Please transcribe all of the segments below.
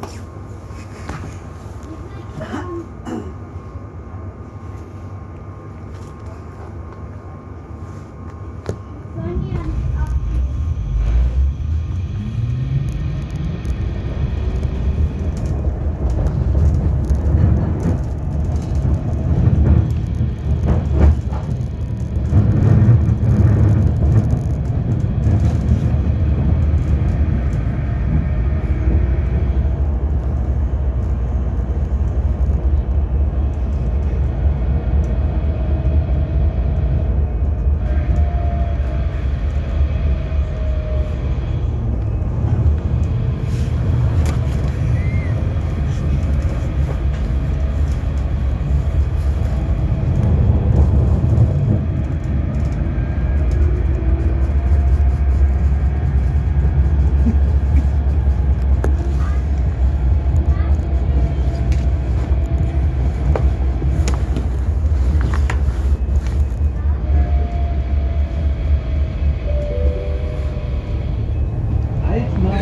Thank you. Mom,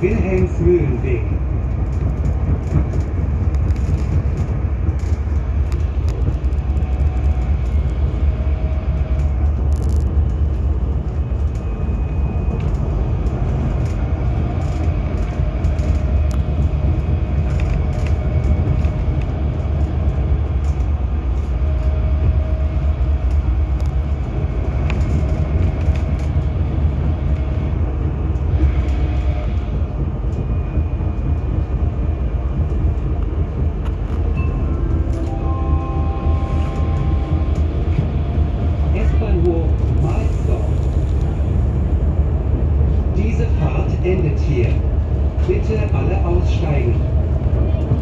Wilhelmshöhenweg Bitte alle aussteigen.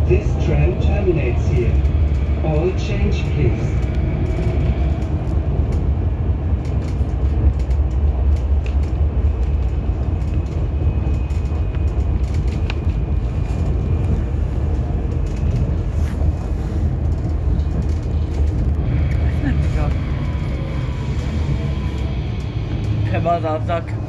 This tram terminates here. All change please. Kämmerer Sack.